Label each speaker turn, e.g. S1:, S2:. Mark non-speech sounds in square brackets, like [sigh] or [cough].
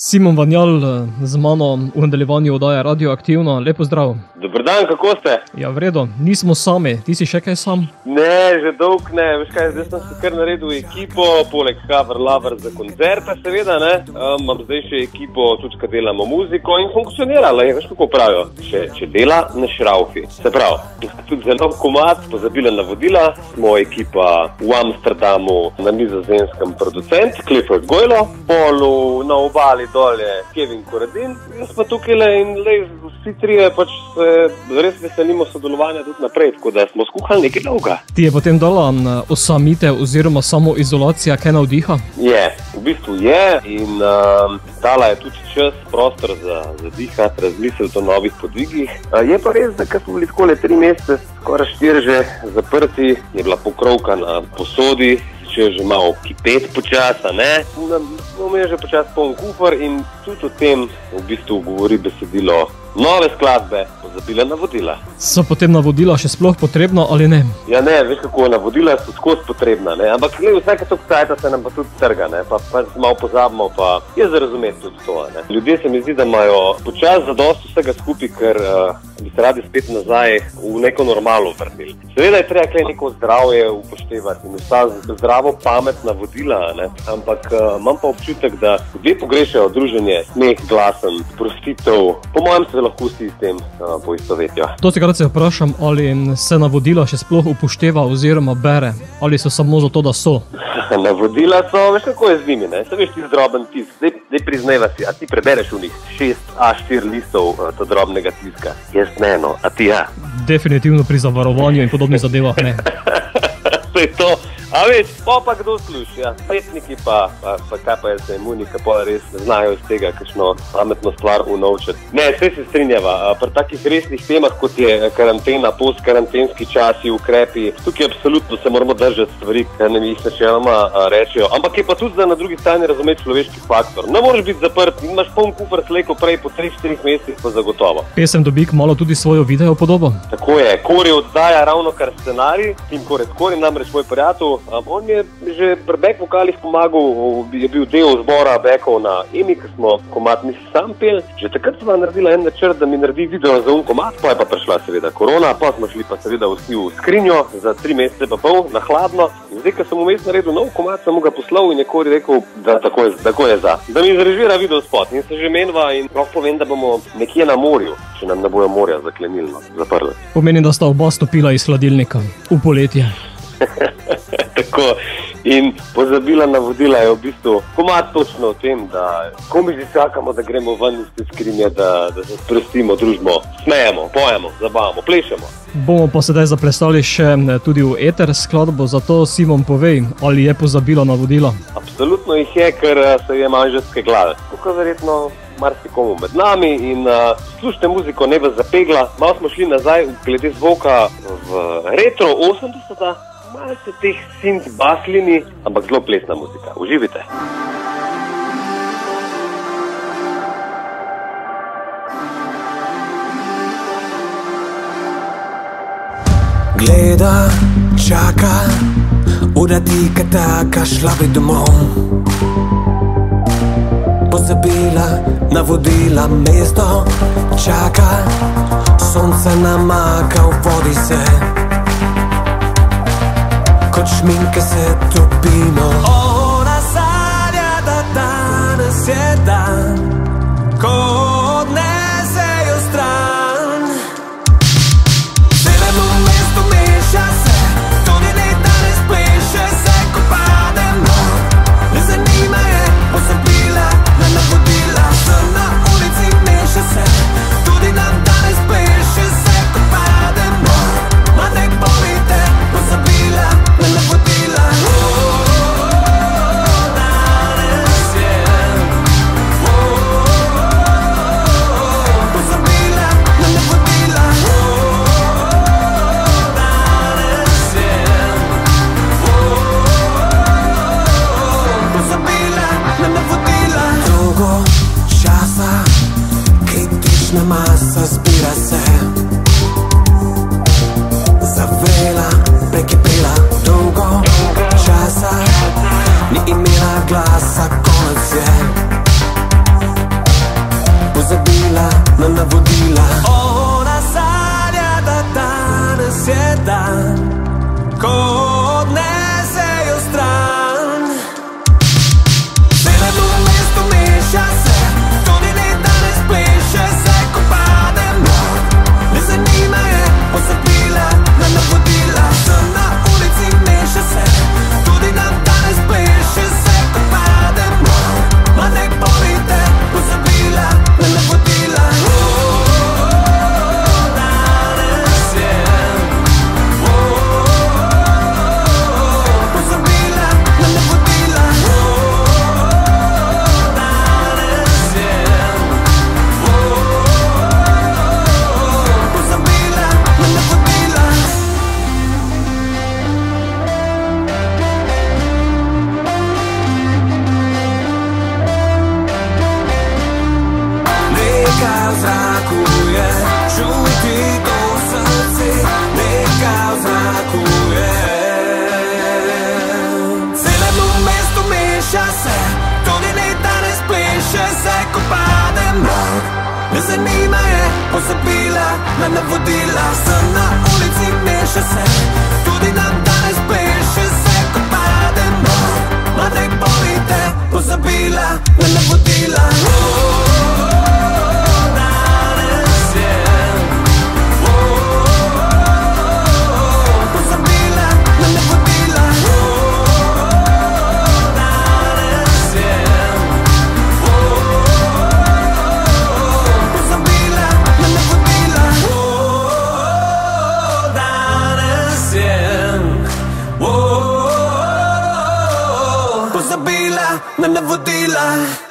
S1: Simon Vanjal eh, z mano v nadaljevanju oddaja radioaktivno. Lepo zdrav.
S2: Dobro dan, kako ste?
S1: Ja, vredno, nismo sami, ti si še kaj sam.
S2: Ne, že dolg ne, veš kaj, zdaj sem se kar naredil ekipo, poleg Cover Lover za koncerte, seveda, ne. Um, imam zdaj še ekipo, tudi kaj delamo muziko in funkcionirala je, veš kako pravijo. Če, če dela, ne šraufi. Se pravi, tudi zelo komat, pozabila navodila, smo ekipa v Amsterdamu na nizozemskem producent, Clifford Gojlo, polu na obali dol je Kevin Koradin, jaz pa tukaj le in le vsi trije pač se res veselimo sodelovanja tudi naprej, tako da smo skuhali nekaj dolga.
S1: Ti je potem dala osamitev oziroma samo izolacija, kaj navdiha?
S2: Je, v bistvu je in um, dala je tudi čas, prostor za, za dihati, razmisliti o novih podvigih. Uh, je pa res, da smo bili tako le tri mesece, skoraj štiri že zaprti, je bila pokrovka na posodi, začel že malo kipet počasa, ne. Imamo že počasi poln kufr in tudi o tem v bistvu govori besedilo nove skladbe, pozabile navodila.
S1: So potem navodila še sploh potrebna ali ne?
S2: Ja, ne, veš kako navodila so skozi potrebna, ne? ampak le, vsake to kcajta se nam pa tudi trga, ne? pa, pa malo pozabimo, pa je za razumeti tudi to. Ne? Ljudje se mi zdi, da imajo počasi zadost vsega skupaj, ker uh, bi se radi spet nazaj v neko normalno vrnili. Seveda je treba kaj neko zdravje upoštevati in vsa zdravo pamet navodila, ne? ampak uh, imam pa občutek, da ljudje pogrešajo druženje, smeh, glasen, prostitev. Po mojem se lahko vsi s tem uh, poistovetijo.
S1: To se kratce vprašam, ali se navodila še sploh upošteva oziroma bere, ali so samo zato, da so. [laughs]
S2: navodila so, veš kako je z njimi, ne? se veš ti zdroben tisk, zdaj, zdaj prizneva si, a ti prebereš v njih šest A4 listov uh, to drobnega tiska. Jaz ne, no, a ti ja.
S1: Definitivno pri zavarovanju in podobnih zadevah ne. [laughs]
S2: to je to. A veš, pa pa kdo sluša, ja. petniki pa, pa, pa kaj pa je se imuni, ki pa res ne znajo iz tega, kakšno pametno stvar unovčiti. Ne, vse se strinjava, pri takih resnih temah, kot je karantena, postkarantenski časi, ukrepi, tukaj absolutno se moramo držati stvari, kar nam jih načeloma rečejo. Ampak je pa tudi na drugi strani razumeti človeški faktor. Ne moreš biti zaprt, imaš poln kufr slejko prej po 3-4 mesecih, pa zagotovo.
S1: Pesem dobi malo tudi svojo video podobo.
S2: Tako je, Kori oddaja ravno kar scenarij, Tim Kori, Kori namreč moj prijatelj. Um, on je že pri Beck vokalih pomagal, je bil del zbora Beckov na Emi, ki smo komat mi sam pel. Že takrat smo naredili en načrt, da mi naredi video za un komat, pa je pa prišla seveda korona, pa smo šli pa seveda vsi v skrinjo za tri mesece pa pol na hladno. In zdaj, ko sem vmes naredil nov komat, sem ga poslal in nekoli rekel, da tako je, tako je za. Da mi zrežira video spot in se že menva in prav povem, da bomo nekje na morju, če nam ne bojo morja zaklenilno, zaprli.
S1: Pomeni, da sta oba stopila iz hladilnika v poletje. [laughs]
S2: Tako. In pozabila navodila je v bistvu komat točno o tem, da komi že čakamo, da gremo ven iz te skrinje, da, da se sprostimo, družimo, smejemo, pojemo, zabavamo, plešemo.
S1: Bomo pa sedaj zaplesali še tudi v eter skladbo, zato Simon povej, ali je pozabila navodila.
S2: Absolutno jih je, ker se je manžeske glave. Tukaj verjetno marsikomu med nami in uh, slušajte muziko, ne vas zapegla. Malo smo šli nazaj, glede zvoka v retro 80-ta malce teh synth baslini, ampak zelo plesna muzika. Uživite.
S3: Gleda, čaka, uradi kataka, šla bi domov. Pozabila, navodila mesto, čaka, sonce namaka vodi se kot šminke se topimo. Ona glasa konec je
S2: Pozabila na navodila oh. neka v zraku je, čuti to srce, neka v zraku je. Celemu mestu meša se, tudi ne danes pleše se, ko padem mlad. Ne zanima je, pozabila na navodila, sem na ulici meša se. la futila